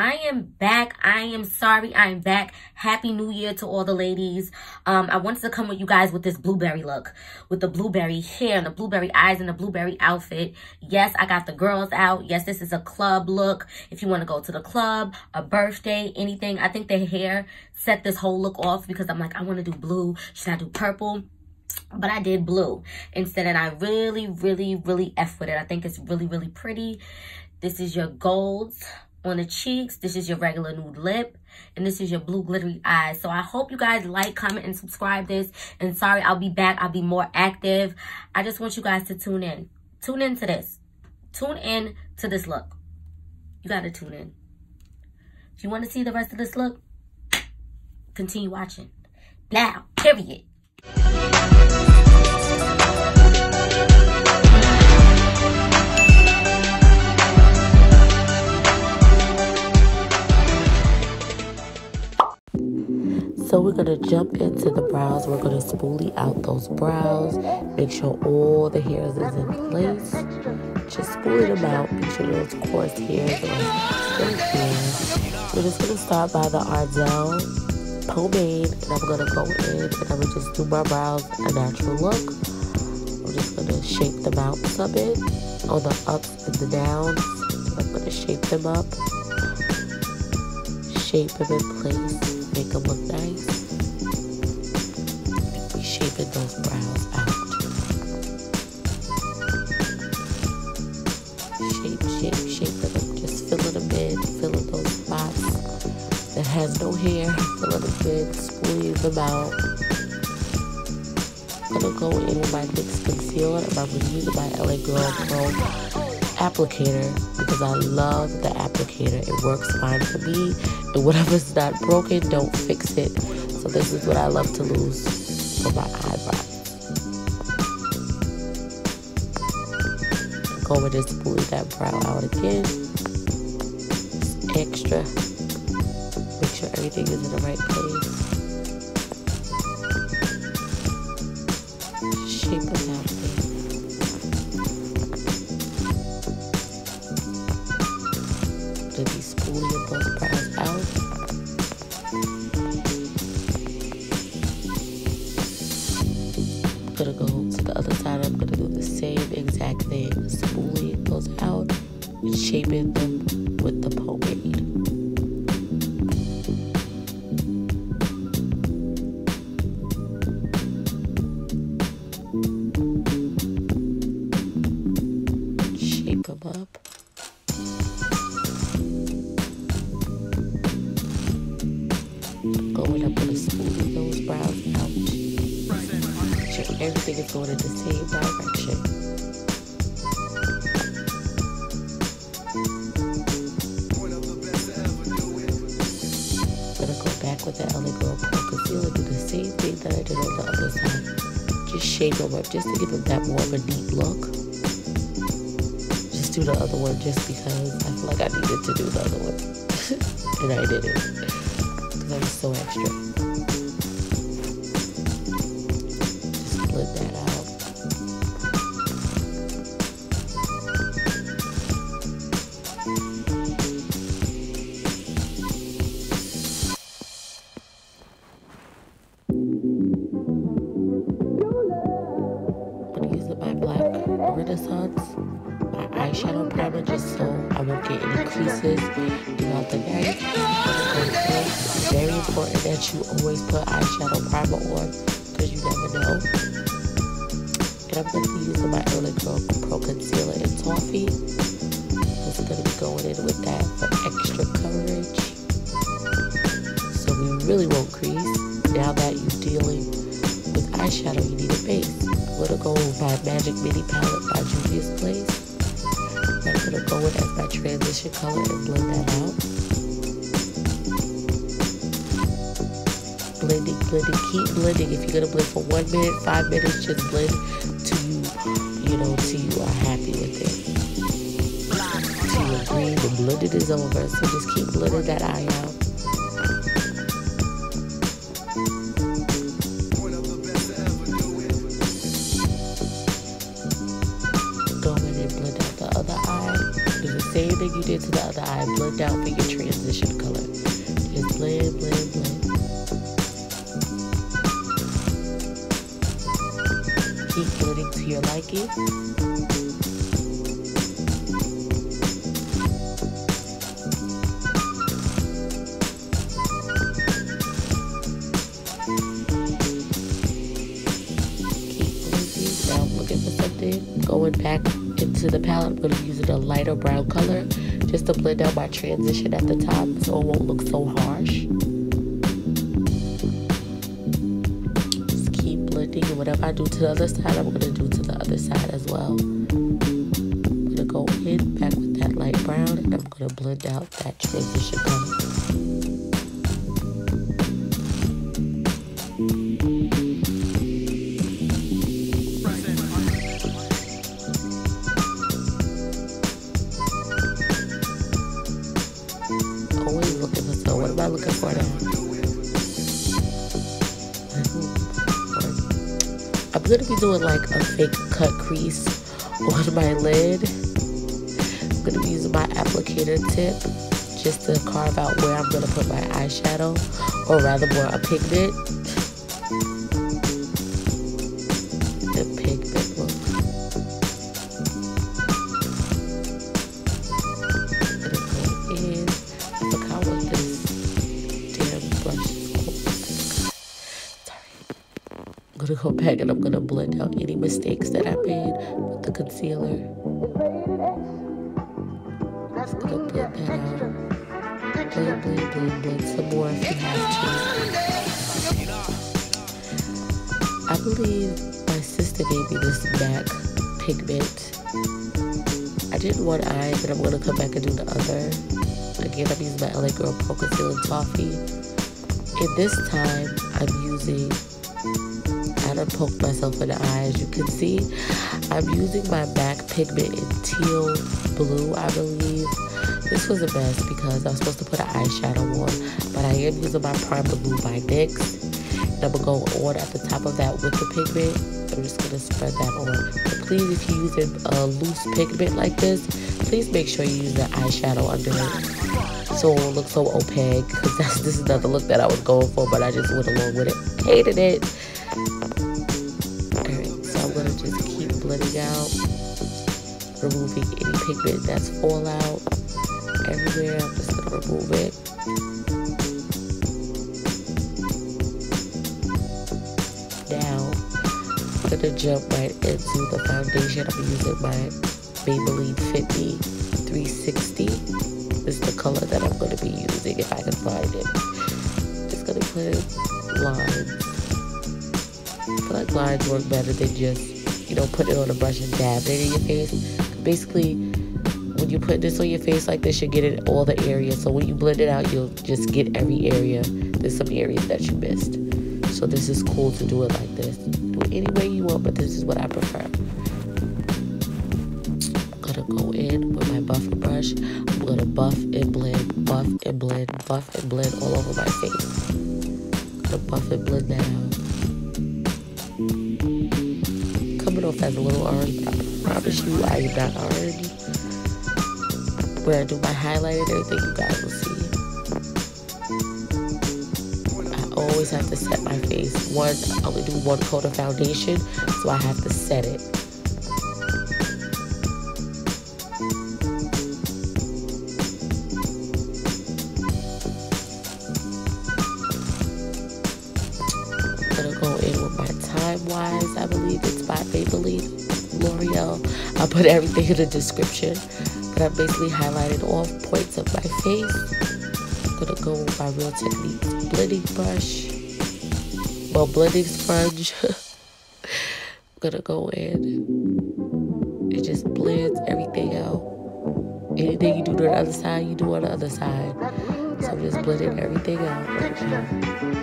I am back. I am sorry. I am back. Happy New Year to all the ladies. Um, I wanted to come with you guys with this blueberry look. With the blueberry hair and the blueberry eyes and the blueberry outfit. Yes, I got the girls out. Yes, this is a club look. If you want to go to the club, a birthday, anything. I think the hair set this whole look off because I'm like, I want to do blue. Should I do purple? but I did blue instead and I really, really, really F with it. I think it's really, really pretty. This is your golds on the cheeks. This is your regular nude lip. And this is your blue glittery eyes. So I hope you guys like, comment, and subscribe this. And sorry, I'll be back. I'll be more active. I just want you guys to tune in. Tune in to this. Tune in to this look. You got to tune in. If you want to see the rest of this look, continue watching. Now, period. So we're going to jump into the brows. We're going to spoolie out those brows. Make sure all the hairs is in place. Just spoolie them out. Make sure those coarse hairs are here. We're just going to start by the Ardell pomade. And I'm going to go in and I'm going to just do my brows a natural look. I'm just going to shape them out a bit. On the ups and the downs. I'm going to shape them up. Shape them in place make them look nice. We shaping those brows out. Shape, shape, shape them. Just fill it filling them in, filling those spots that has no hair, filling them in, squeeze them out. I'm gonna go in with my NYX concealer and I'm gonna use my LA Girl Pro applicator because I love the applicator. It works fine for me. Whatever's not broken, don't fix it. So this is what I love to lose for my eyebrows. Go and just smooth that brow out again. Extra. Make sure everything is in the right place. Shaping them with the up. Going up smoothie those brows out. Everything is going in the same direction. with the LA Girl Pro Concealer. Do the same thing that I did on the other side. Just shape them up just to give them that more of a deep look. Just do the other one just because I feel like I needed to do the other one. and I didn't. Because I was so extra. You always put eyeshadow primer on because you never know. And I'm going to be using my LA Girl Pro Concealer in Toffee. Just going to be going in with that for extra coverage. So we really won't crease. Now that you're dealing with eyeshadow, you need a base gonna go with my Magic Mini Palette by Juvia's Place. I'm gonna go with as my transition color and blend that out. Blending, blending, keep blending. If you're gonna blend for one minute, five minutes, just blend till you, you know, till you are happy with it. Till you agree the blending is over. So just keep blending that eye out. switch it to the other eye. Blend out for your transition color. Just blend, blend, blend. Blending to your liking. going back into the palette, I'm going to be using a lighter brown color just to blend out my transition at the top so it won't look so harsh. Whatever I do to the other side, I'm going to do to the other side as well. I'm going to go in back with that light brown and I'm going to blend out that transition color. Gonna be doing like a fake cut crease on my lid. I'm gonna be using my applicator tip just to carve out where I'm gonna put my eyeshadow, or rather more a pigment. I'm gonna go back and I'm gonna blend out any mistakes that I made with the concealer. Just gonna blend that out. Blend, blend, blend, blend some more if you have to. I believe my sister gave me this MAC pigment. I did one eye, but I'm gonna come back and do the other. Again, I'm using my LA Girl Pro Concealer Toffee. And this time, I'm using I done poked myself in the eye as you can see. I'm using my MAC pigment in teal blue, I believe. This was a mess because I was supposed to put an eyeshadow on, but I am using my primer blue by NYX. And I'm gonna go on at the top of that with the pigment. I'm just gonna spread that on. But please, if you're using a loose pigment like this, please make sure you use the eyeshadow under it so it won't look so opaque because this is not the look that I was going for but I just went along with it hated it removing any pigment that's all out everywhere. I'm just gonna remove it. Now, I'm gonna jump right into the foundation. I'm using my Maybelline Fit Me 360. This is the color that I'm gonna be using if I can find it. Just gonna put lines. I feel like lines work better than just you know, put it on a brush and dab it in your face. Basically, when you put this on your face like this, you get it all the areas. So when you blend it out, you'll just get every area. There's some areas that you missed. So this is cool to do it like this. Do it any way you want, but this is what I prefer. I'm gonna go in with my buffer brush. I'm gonna buff and blend, buff and blend, buff and blend all over my face. I'm gonna buff and blend that out off as a little orange, but I promise you I am not orange. When I do my highlight and everything, you guys will see. I always have to set my face. One, I only do one coat of foundation, so I have to set it. Time-Wise, I believe it's by Maybelline, L'Oreal. I'll put everything in the description. But I basically highlighted all points of my face. I'm gonna go with my Real Technique blending brush. Well, blending sponge. I'm gonna go in. It just blends everything out. Anything you do to the other side, you do on the other side. So I'm just blending everything out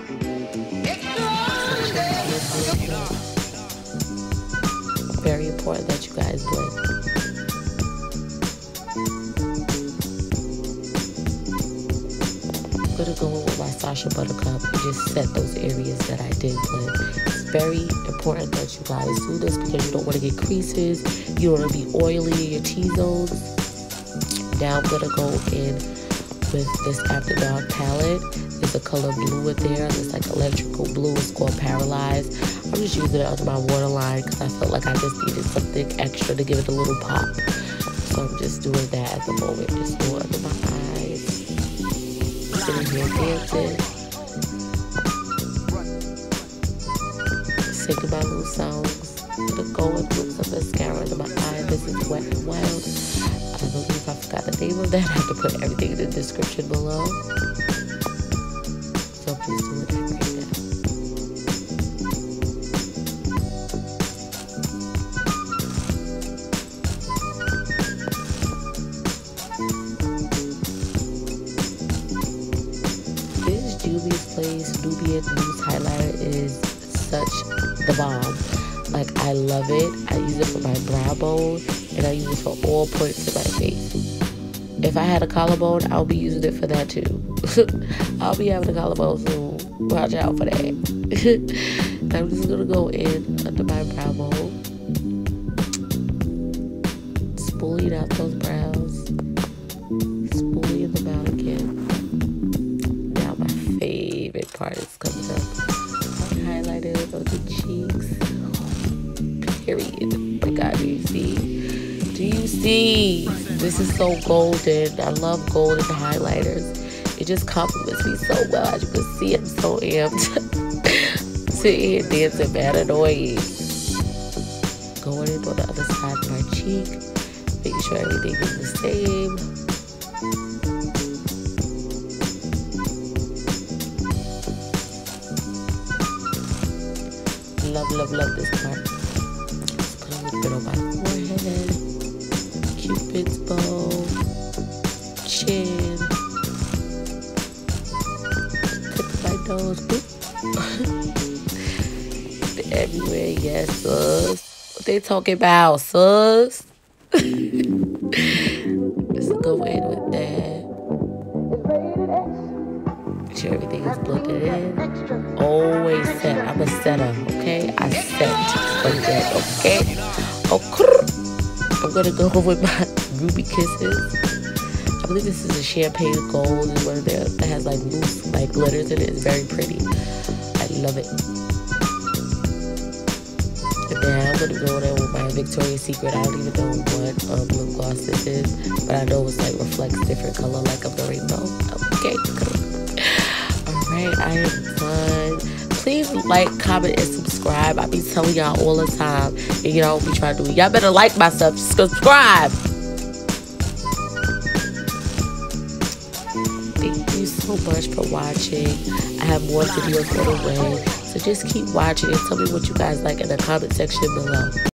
important that you guys blend. I'm gonna go with my Sacha Buttercup and just set those areas that I did blend. It's very important that you guys do this because you don't want to get creases, you don't want to be oily in your T-zones. Now I'm gonna go in with this After Dark palette. There's a color blue in there. It's like electrical blue. It's called Paralyzed. I'm just using it under my waterline because I felt like I just needed something extra to give it a little pop. So I'm just doing that at the moment. Just going under my eyes. Sitting here dancing. Singing my little songs. Gonna go and put some mascara under my eye. This is Wet and Wild. I don't believe I forgot the name of that. I have to put everything in the description below. This Juvia's Place Nubian Loose Highlighter is such the bomb. Like, I love it. I use it for my brow bone and I use it for all points of my face. If I had a collarbone, I'll be using it for that too. I'll be having a collarbone soon. Watch out for that. I'm just gonna go in under my brow bone, spooling out those brows, spooling them out again. Now my favorite part is coming up. My highlighters on the cheeks. Period. Do you see? See? This is so golden. I love golden highlighters. It just compliments me so well. As you can see, I'm so amped. Sitting here dancing mad annoying. Going in on the other side of my cheek. Making sure everything is the same. Love, love, love this part. Just put a little bit on my. Cupid's bow. Chin. Tip of my nose. Everywhere, yes, sus. What they talking about, sus? Let's go in with that. Make sure everything is blended in. Always set. I'm a setter, okay? I set okay? Okay. I'm gonna go with my ruby kisses. I believe this is a champagne gold. It's one of their that has like loose like glitters in it. It's very pretty. I love it. And then I'm gonna go there with my Victoria's Secret. I don't even know what um, lip gloss this is, but I know it's like reflects different color like of the rainbow. Okay. Alright, I am done. Please like, comment, and subscribe. I be telling y'all all the time. And you know, be trying to do it. Y'all better like my stuff. Subscribe. Much for watching. I have more videos on the way. So just keep watching and tell me what you guys like in the comment section below.